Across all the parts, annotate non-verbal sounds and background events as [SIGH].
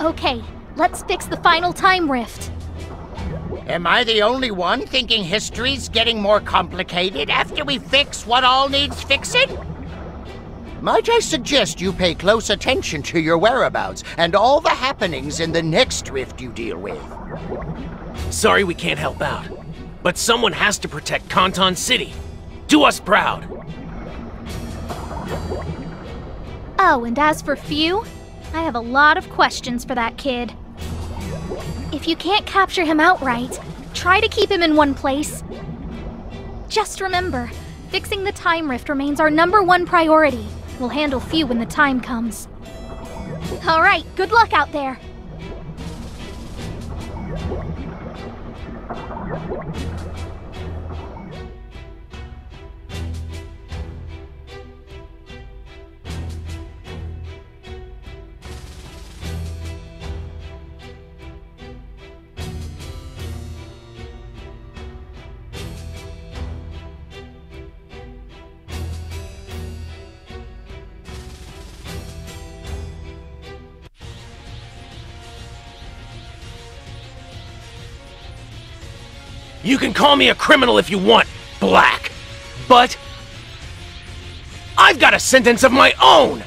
Okay, let's fix the final time rift. Am I the only one thinking history's getting more complicated after we fix what all needs fixing? Might I suggest you pay close attention to your whereabouts and all the happenings in the next rift you deal with? Sorry we can't help out, but someone has to protect Conton City. Do us proud. Oh, and as for Fu, I have a lot of questions for that kid. If you can't capture him outright, try to keep him in one place. Just remember, fixing the time rift remains our number one priority. We'll handle Fu when the time comes. Alright, good luck out there. You can call me a criminal if you want, Black. But... I've got a sentence of my own!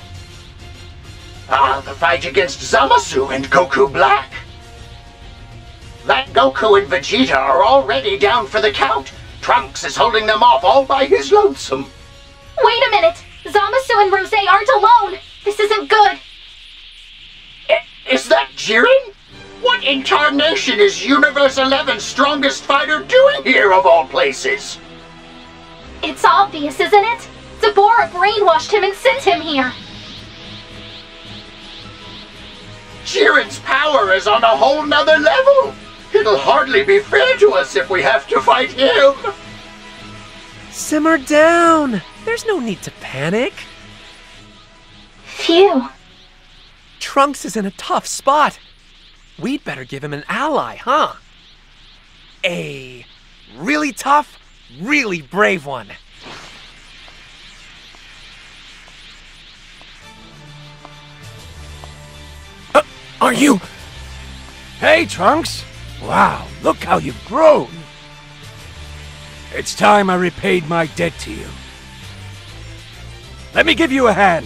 Ah, the fight against Zamasu and Goku Black. That Goku and Vegeta are already down for the count. Trunks is holding them off all by his lonesome. Wait a minute! Zamasu and Rose aren't alone! This isn't good! I- is that Jiren? What in is Universe 11's strongest fighter doing here of all places? It's obvious, isn't it? Dabura brainwashed him and sent him here! Jiren's power is on a whole nother level. It'll hardly be fair to us if we have to fight him. Simmer down! There's no need to panic. Phew. Trunks is in a tough spot. We'd better give him an ally, huh? A really tough, really brave one. Uh, are you? Hey, Trunks! Wow, look how you've grown! It's time I repaid my debt to you. Let me give you a hand.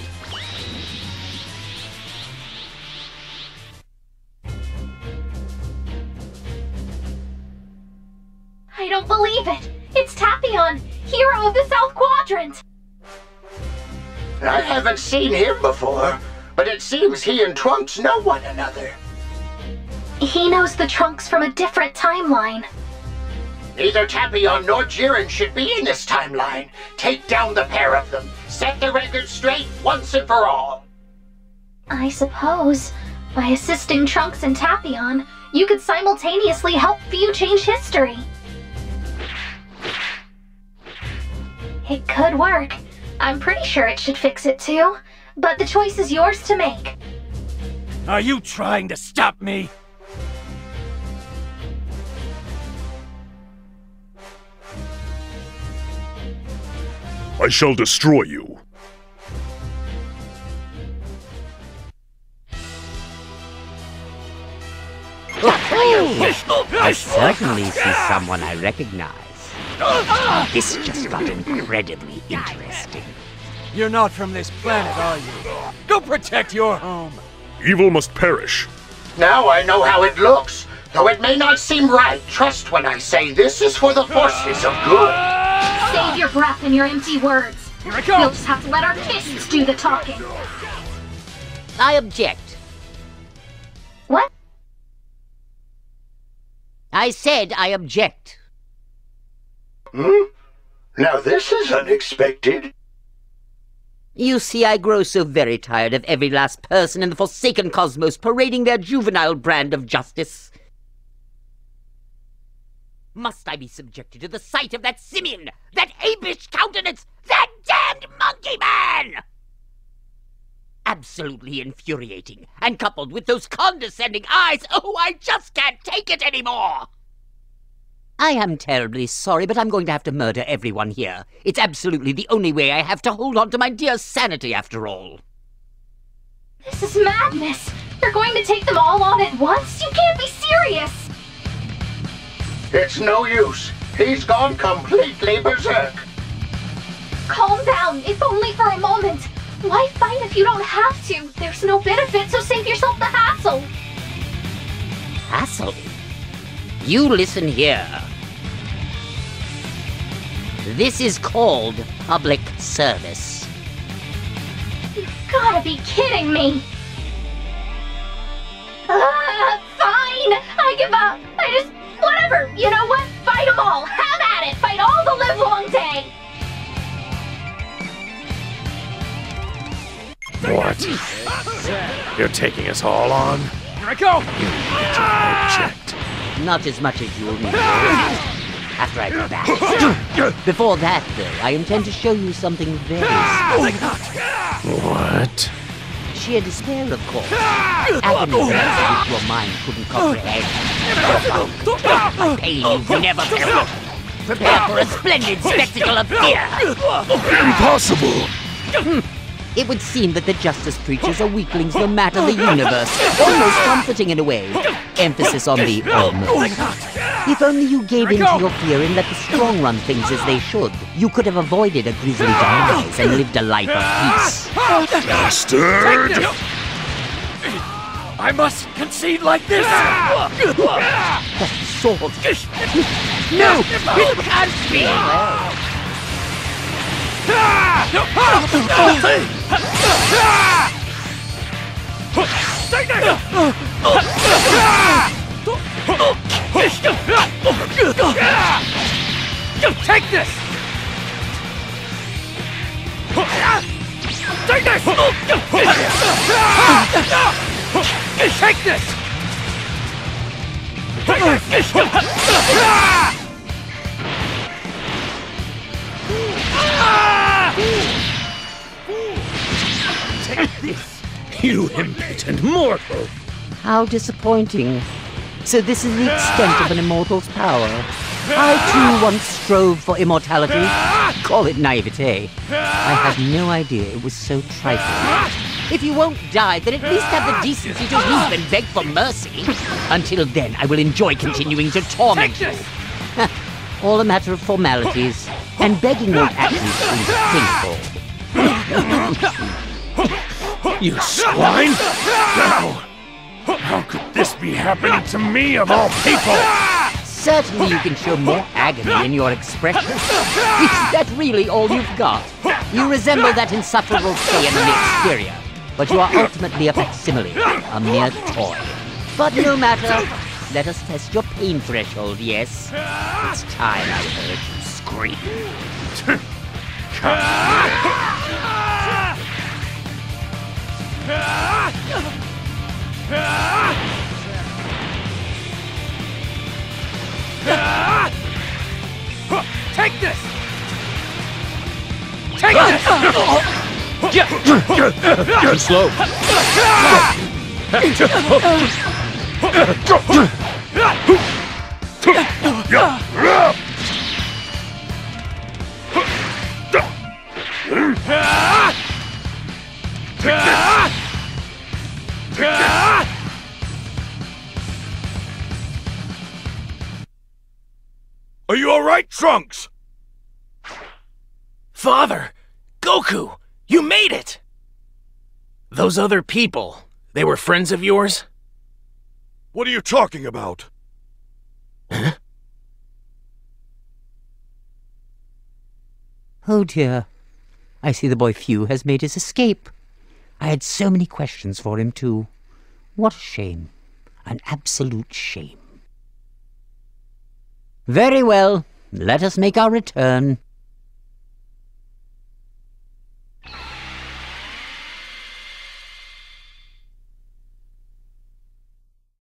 I don't believe it! It's Tapion, hero of the South Quadrant! I haven't seen him before, but it seems he and Trunks know one another. He knows the trunks from a different timeline. Neither Tapion nor Jiren should be in this timeline. Take down the pair of them. Set the record straight once and for all. I suppose, by assisting Trunks and Tapion, you could simultaneously help Fu change history. It could work. I'm pretty sure it should fix it too. But the choice is yours to make. Are you trying to stop me? I shall destroy you. Oh, I certainly see someone I recognize. This just got incredibly interesting. You're not from this planet, are you? Go protect your home! Evil must perish. Now I know how it looks. Though it may not seem right, trust when I say this is for the forces of good. Save your breath and your empty words. Here I We'll just have to let our fists do the talking. I object. What? I said I object. Hmm? Now this is unexpected. You see, I grow so very tired of every last person in the Forsaken Cosmos parading their juvenile brand of justice. Must I be subjected to the sight of that simian, that apish countenance, that damned monkey man? Absolutely infuriating, and coupled with those condescending eyes, oh, I just can't take it anymore! I am terribly sorry, but I'm going to have to murder everyone here. It's absolutely the only way I have to hold on to my dear sanity after all. This is madness. You're going to take them all on at once? You can't be serious! It's no use. He's gone completely berserk. Calm down, if only for a moment. Why fight if you don't have to? There's no benefit, so save yourself the hassle. Hassle? You listen here. This is called public service. You've gotta be kidding me! Uh, fine! I give up! I just... whatever! You know what? Fight them all! Have at it! Fight all the live long day! What? You're taking us all on? Here I go! Checked. Not as much as you'll need. After I do back. Before that, though, I intend to show you something very special. What? Sheer despair, of course. Agony which your mind couldn't comprehend. A pain you've never felt. Prepare for a splendid spectacle of fear. Impossible! Hmm. It would seem that the justice preachers are weaklings no matter the universe. Almost comforting in a way. Emphasis on the almost. If only you gave in to your fear and let the strong run things as they should, you could have avoided a grisly demise and lived a life of peace. Bastard! I must concede like this! That sword. No! It can't be! Well, Take this! Take this! Take this! You impotent mortal! how disappointing. So this is the extent of an immortal's power. I too once strove for immortality. Call it naivete. I had no idea it was so trifling. If you won't die, then at least have the decency to weep and beg for mercy. Until then, I will enjoy continuing to torment you. [LAUGHS] All a matter of formalities, and begging won't actually prove painful. You swine! How? How could this be happening to me of all people? Certainly you can show more agony in your expression. Is that really all you've got? You resemble that insufferable thing in the exterior, but you are ultimately a facsimile, a mere toy. But no matter. Let us test your pain threshold, yes? It's time I heard you scream. Take this! Take this! Too slow. [LAUGHS] Are you alright, Trunks? Father! Goku! You made it! Those other people, they were friends of yours? What are you talking about? Huh? Oh dear. I see the boy Fu has made his escape. I had so many questions for him, too. What a shame. An absolute shame. Very well. Let us make our return.